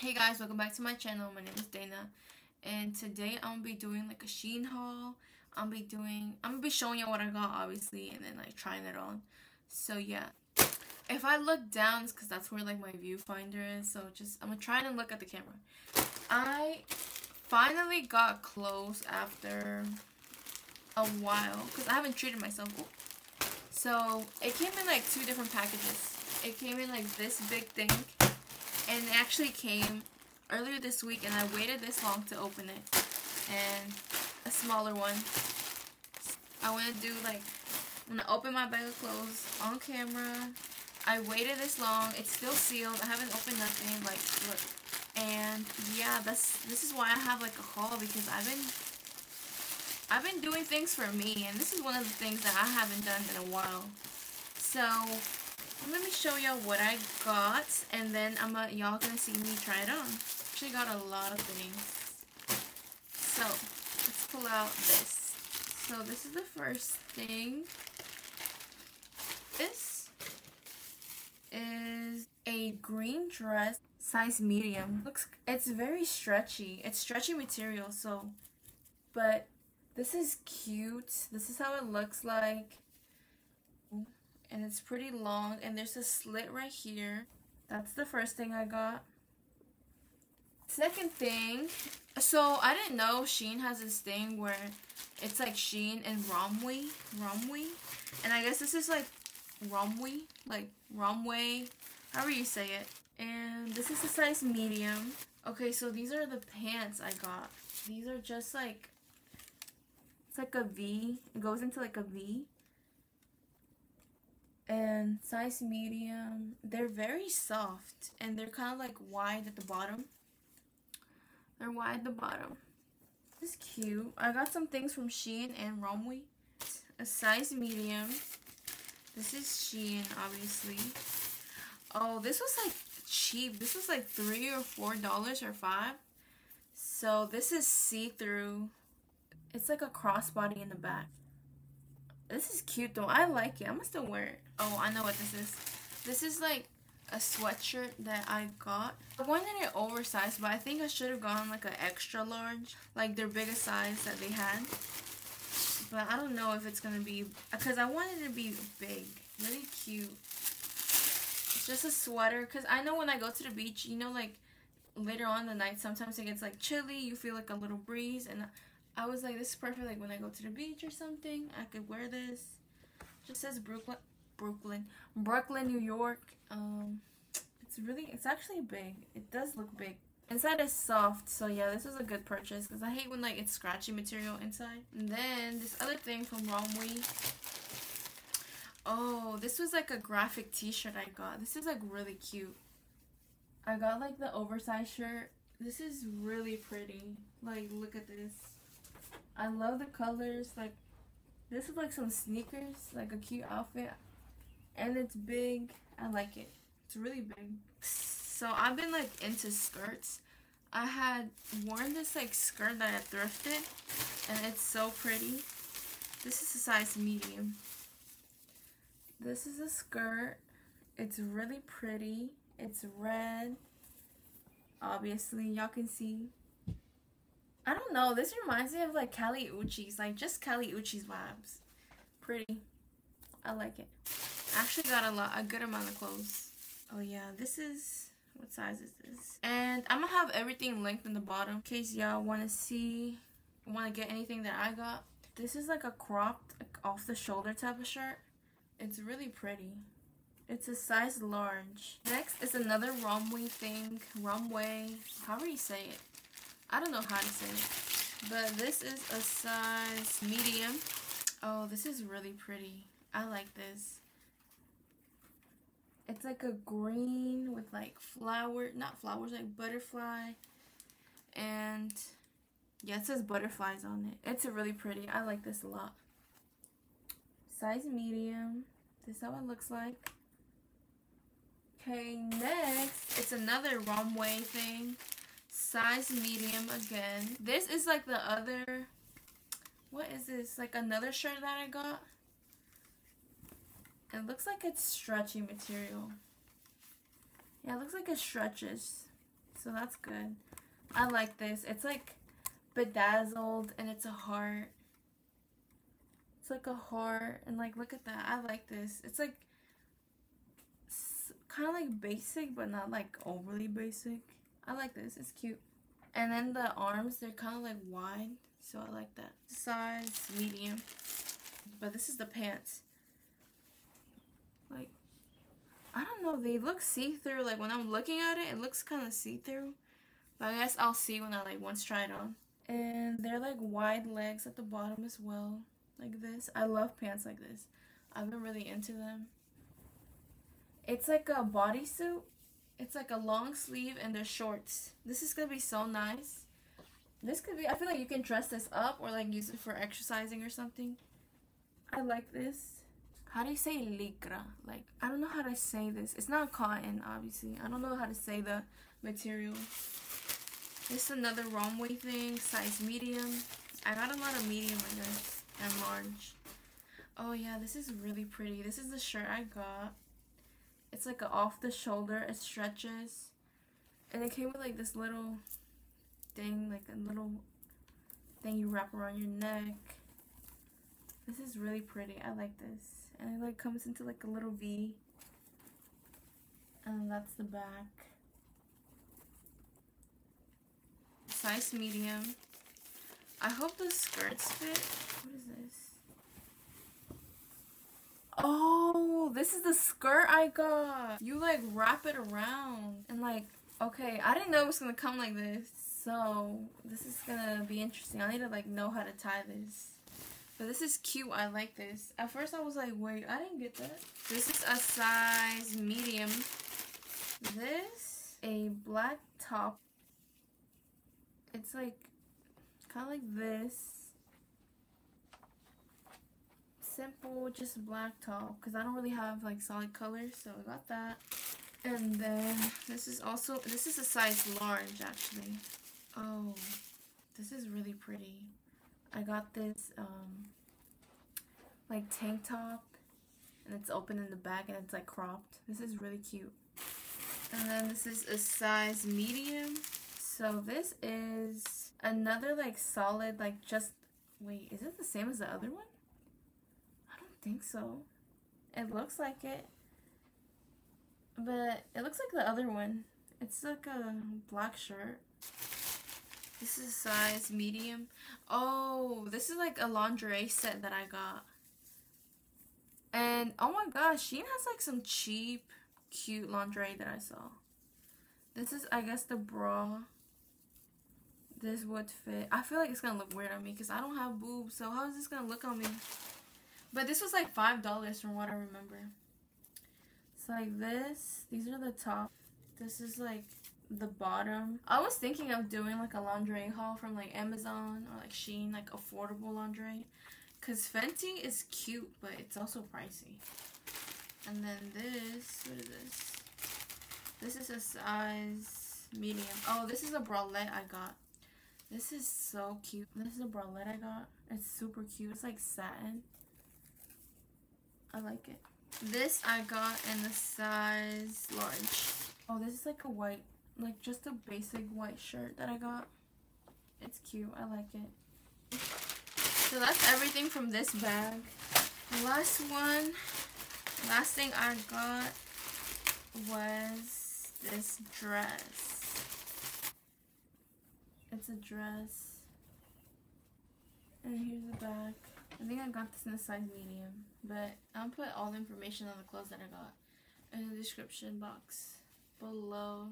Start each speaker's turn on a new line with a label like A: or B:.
A: Hey guys, welcome back to my channel. My name is Dana, and today I'm gonna be doing like a Shein haul. I'm gonna be doing, I'm gonna be showing you what I got, obviously, and then like trying it on. So yeah, if I look down, it's because that's where like my viewfinder is. So just, I'm gonna try and look at the camera. I finally got clothes after a while because I haven't treated myself. So it came in like two different packages. It came in like this big thing and it actually came earlier this week and I waited this long to open it. And a smaller one. I want to do like I'm gonna open my bag of clothes on camera. I waited this long. It's still sealed. I haven't opened nothing like look and yeah that's this is why I have like a haul because I've been I've been doing things for me and this is one of the things that I haven't done in a while. So let me show y'all what I got and then I'm uh, y'all gonna see me try it on. Actually got a lot of things. So let's pull out this. So this is the first thing. This is a green dress size medium. Looks it's very stretchy. It's stretchy material so but this is cute. This is how it looks like and it's pretty long and there's a slit right here. That's the first thing I got. Second thing so I didn't know Shein has this thing where it's like Shein and Romwe Romwe? And I guess this is like Romwe like Romwe however you say it. And this is a size medium. Okay so these are the pants I got. These are just like it's like a V. It goes into like a V and size medium. They're very soft and they're kind of like wide at the bottom. They're wide at the bottom. This is cute. I got some things from Shein and Romwe. A size medium. This is Shein obviously. Oh this was like cheap. This was like three or four dollars or five. So this is see-through. It's like a crossbody in the back this is cute though. I like it. I'm gonna still wear it. Oh, I know what this is. This is like a sweatshirt that I got. I wanted it oversized, but I think I should have gone like an extra large, like their biggest size that they had. But I don't know if it's gonna be, because I wanted it to be big, really cute. It's just a sweater, because I know when I go to the beach, you know, like later on the night, sometimes it gets like chilly, you feel like a little breeze, and I was like, this is perfect. Like when I go to the beach or something, I could wear this. Just says Brooklyn, Brooklyn, Brooklyn, New York. Um, it's really, it's actually big. It does look big. Inside is soft, so yeah, this is a good purchase because I hate when like it's scratchy material inside. And then this other thing from Romwe. Oh, this was like a graphic t-shirt I got. This is like really cute. I got like the oversized shirt. This is really pretty. Like, look at this. I love the colors. Like, this is like some sneakers, like a cute outfit. And it's big. I like it. It's really big. So I've been like into skirts. I had worn this like skirt that I thrifted. And it's so pretty. This is a size medium. This is a skirt. It's really pretty. It's red. Obviously, y'all can see. I don't know. This reminds me of like Kali Uchis, like just Kali Uchis vibes. Pretty. I like it. I actually got a lot, a good amount of clothes. Oh yeah, this is what size is this? And I'm gonna have everything linked in the bottom in case y'all want to see, want to get anything that I got. This is like a cropped, like off the shoulder type of shirt. It's really pretty. It's a size large. Next is another Romwe thing. Romwe, do you say it. I don't know how to say it. But this is a size medium. Oh, this is really pretty. I like this. It's like a green with like flower, not flowers, like butterfly. And yeah, it says butterflies on it. It's a really pretty. I like this a lot. Size medium. This is how it looks like. Okay, next, it's another Romwe thing size medium again. This is like the other, what is this? Like another shirt that I got. It looks like it's stretchy material. Yeah, it looks like it stretches. So that's good. I like this. It's like bedazzled and it's a heart. It's like a heart and like look at that. I like this. It's like kind of like basic but not like overly basic. I like this. It's cute. And then the arms, they're kind of like wide. So I like that. Size medium. But this is the pants. Like, I don't know. They look see-through. Like when I'm looking at it, it looks kind of see-through. But I guess I'll see when I like once try it on. And they're like wide legs at the bottom as well. Like this. I love pants like this. I've been really into them. It's like a bodysuit. It's like a long sleeve and they're shorts. This is gonna be so nice. This could be, I feel like you can dress this up or like use it for exercising or something. I like this. How do you say lycra? Like, I don't know how to say this. It's not cotton, obviously. I don't know how to say the material. This is another Romwe thing, size medium. I got a lot of medium, I guess, and large. Oh yeah, this is really pretty. This is the shirt I got. It's like off the shoulder. It stretches. And it came with like this little thing, like a little thing you wrap around your neck. This is really pretty. I like this. And it like comes into like a little V. And that's the back. size medium. I hope the skirts fit. What is this? Oh, this is the skirt I got. You like wrap it around and like, okay, I didn't know it was gonna come like this. So this is gonna be interesting. I need to like know how to tie this. But this is cute. I like this. At first I was like, wait, I didn't get that. This is a size medium. This, a black top it's like kind of like this simple just black top because I don't really have like solid colors so I got that. And then this is also this is a size large actually. Oh this is really pretty. I got this um like tank top and it's open in the back and it's like cropped. This is really cute. And then this is a size medium. So this is another like solid like just wait is it the same as the other one? Think so. It looks like it. But it looks like the other one. It's like a black shirt. This is size medium. Oh, this is like a lingerie set that I got. And oh my gosh, Shein has like some cheap, cute lingerie that I saw. This is, I guess, the bra this would fit. I feel like it's gonna look weird on me because I don't have boobs. So how is this gonna look on me? But this was like five dollars from what I remember. It's like this. These are the top. This is like the bottom. I was thinking of doing like a lingerie haul from like Amazon or like Shein, like affordable lingerie. Cause Fenty is cute, but it's also pricey. And then this, what is this? This is a size medium. Oh, this is a bralette I got. This is so cute. This is a bralette I got. It's super cute. It's like satin. I like it. This I got in the size large. Oh, this is like a white, like just a basic white shirt that I got. It's cute. I like it. So that's everything from this bag. The last one, last thing I got was this dress. It's a dress. And here's the back. I think I got this in a size medium. But I'll put all the information on the clothes that I got in the description box below.